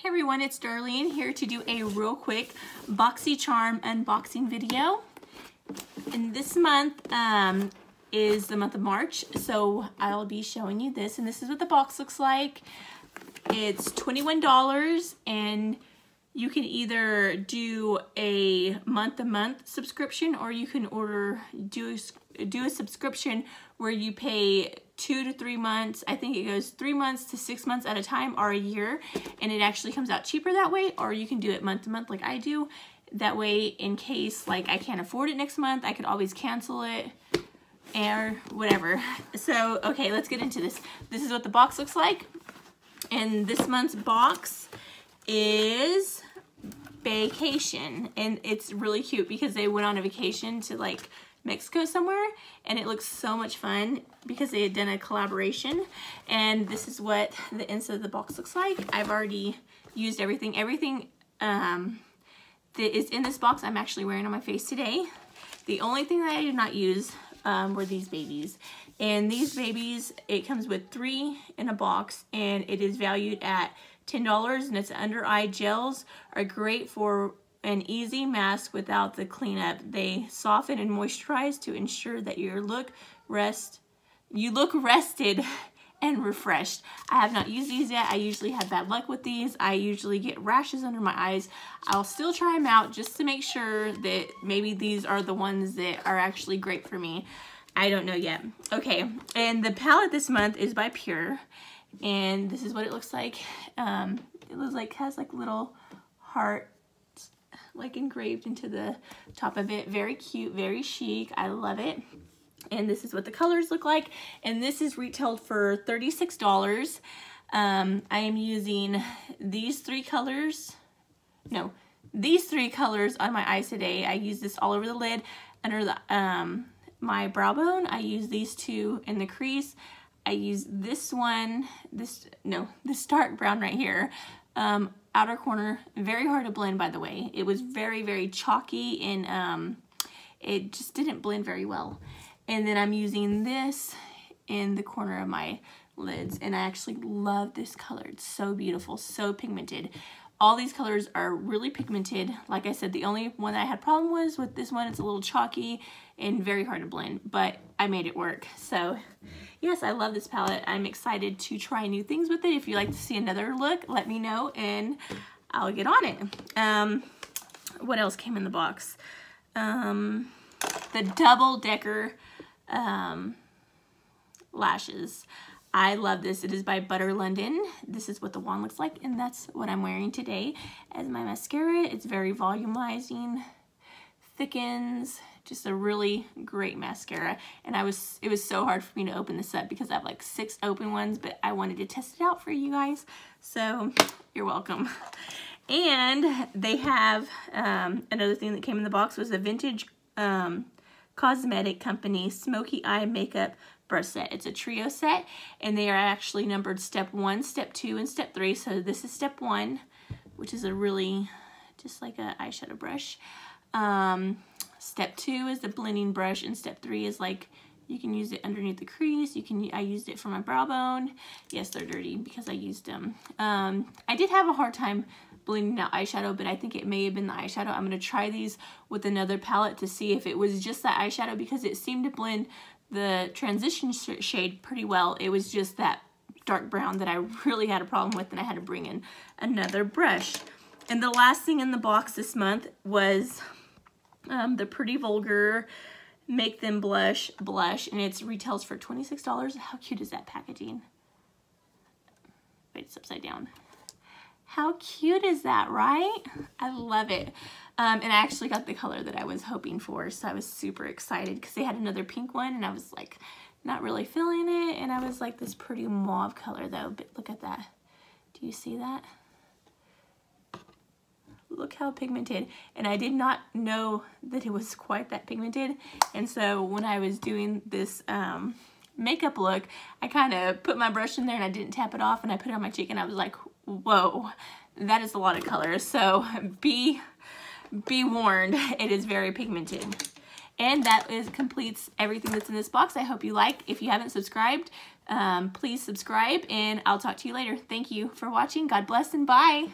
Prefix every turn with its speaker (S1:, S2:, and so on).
S1: Hey everyone, it's Darlene here to do a real quick BoxyCharm unboxing video. And this month um, is the month of March, so I'll be showing you this. And this is what the box looks like. It's $21 and you can either do a month-to-month -month subscription or you can order, do, do a subscription where you pay two to three months. I think it goes three months to six months at a time or a year. And it actually comes out cheaper that way. Or you can do it month to month like I do. That way, in case like I can't afford it next month, I could always cancel it or whatever. So, okay, let's get into this. This is what the box looks like. And this month's box is vacation. And it's really cute because they went on a vacation to like Mexico somewhere and it looks so much fun because they had done a collaboration and this is what the inside of the box looks like. I've already used everything. Everything um, that is in this box I'm actually wearing on my face today. The only thing that I did not use um, were these babies. And these babies, it comes with three in a box and it is valued at $10 and it's under eye gels are great for an easy mask without the cleanup. They soften and moisturize to ensure that your look rest, you look rested and refreshed. I have not used these yet. I usually have bad luck with these. I usually get rashes under my eyes. I'll still try them out just to make sure that maybe these are the ones that are actually great for me. I don't know yet. Okay, and the palette this month is by Pure, and this is what it looks like. Um, it looks like has like little heart like engraved into the top of it. Very cute, very chic. I love it. And this is what the colors look like. And this is retailed for $36. Um, I am using these three colors. No, these three colors on my eyes today. I use this all over the lid, under the um, my brow bone. I use these two in the crease. I use this one, this, no, this dark brown right here um, outer corner, very hard to blend by the way. It was very, very chalky and um, it just didn't blend very well. And then I'm using this in the corner of my lids and I actually love this color. It's so beautiful, so pigmented. All these colors are really pigmented. Like I said, the only one I had problem was with this one. It's a little chalky and very hard to blend, but I made it work. So yes, I love this palette. I'm excited to try new things with it. If you'd like to see another look, let me know and I'll get on it. Um, what else came in the box? Um, the double decker um, lashes. I love this. It is by Butter London. This is what the wand looks like, and that's what I'm wearing today as my mascara. It's very volumizing, thickens, just a really great mascara. And I was, it was so hard for me to open this up because I have like six open ones, but I wanted to test it out for you guys. So you're welcome. And they have, um, another thing that came in the box was a vintage um, cosmetic company smoky eye makeup brush set. It's a trio set and they are actually numbered step one, step two, and step three. So this is step one, which is a really, just like a eyeshadow brush. Um, step two is the blending brush and step three is like, you can use it underneath the crease. You can, I used it for my brow bone. Yes, they're dirty because I used them. Um, I did have a hard time blending out eyeshadow, but I think it may have been the eyeshadow. I'm going to try these with another palette to see if it was just the eyeshadow because it seemed to blend the transition shade pretty well. It was just that dark brown that I really had a problem with and I had to bring in another brush. And the last thing in the box this month was um, the Pretty Vulgar Make Them Blush Blush and it's retails for $26. How cute is that packaging? Wait, it's upside down. How cute is that, right? I love it. Um, and I actually got the color that I was hoping for, so I was super excited because they had another pink one, and I was like not really feeling it, and I was like this pretty mauve color though, but look at that. Do you see that? Look how pigmented, and I did not know that it was quite that pigmented, and so when I was doing this um, makeup look, I kind of put my brush in there and I didn't tap it off, and I put it on my cheek, and I was like, whoa, that is a lot of colors, so be be warned, it is very pigmented. And that is completes everything that's in this box. I hope you like. If you haven't subscribed, um, please subscribe and I'll talk to you later. Thank you for watching. God bless and bye.